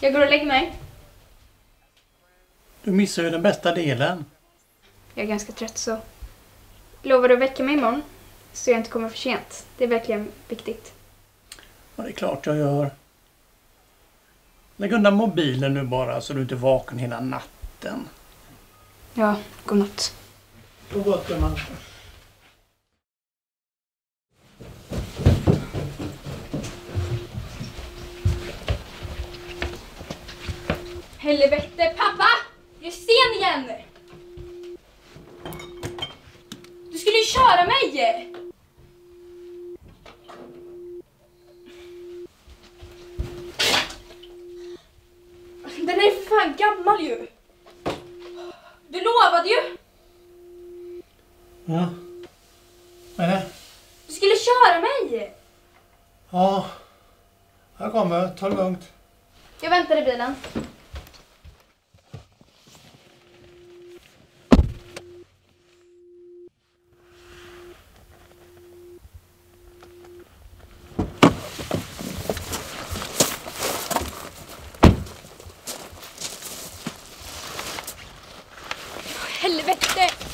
Jag går och lägger mig. Du missar ju den bästa delen. Jag är ganska trött så. Lovar du att väcka mig imorgon? Så jag inte kommer för sent. Det är verkligen viktigt. Ja, det är klart jag gör. Lägg undan mobilen nu bara så du inte är vaken hela natten. Ja, godnatt. Gott gumman. Helvete, pappa! Jag är sen igen! Du skulle ju köra mig! Den är för fan gammal ju! Du lovade ju! Ja. Vad är det? Du skulle köra mig! Ja. Jag kommer. Ta det lugnt. Jag väntar i bilen. Helvete!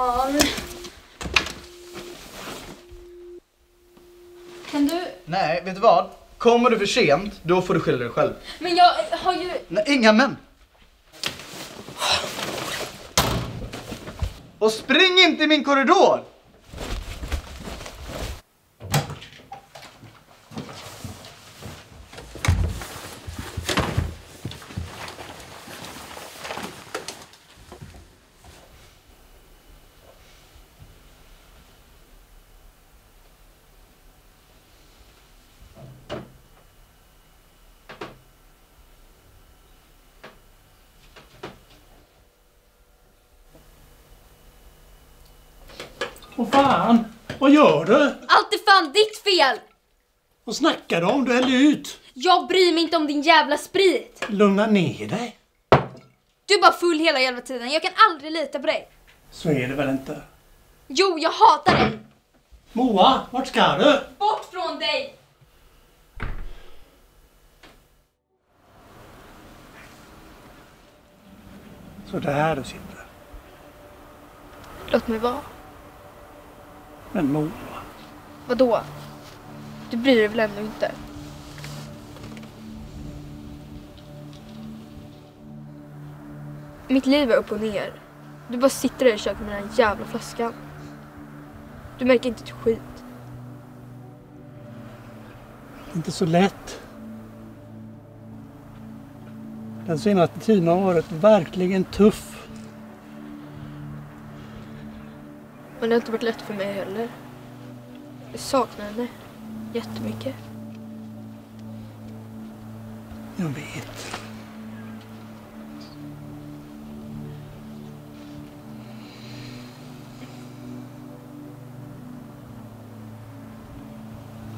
Fan. Kan du... Nej, vet du vad? Kommer du för sent, då får du skylla dig själv. Men jag har ju... Nej, inga men! Och spring inte i min korridor! Åh fan! Vad gör du? Allt är fan ditt fel! Vad snackar du om? Du häller ut. Jag bryr mig inte om din jävla sprit. Lugna ner dig. Du är bara full hela jävla tiden. Jag kan aldrig lita på dig. Så är det väl inte? Jo, jag hatar dig. Moa, vart ska du? Bort från dig! Så där du sitter. Låt mig vara. Men Moa. Vadå? Du bryr dig väl ändå inte? Mitt liv är upp och ner. Du bara sitter där i köket med den här jävla flaskan. Du märker inte ett skit. Inte så lätt. Den senaste tiden har varit verkligen tuff. Men det har inte varit lätt för mig heller. Jag saknar henne jättemycket. Jag vet.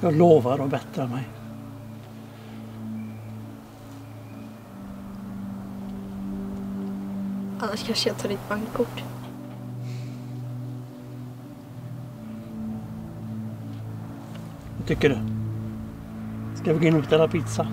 Jag lovar att bättra mig. Annars kanske jag tar ditt bankkort. Vad tycker du? Ska vi gå in och beställa pizza?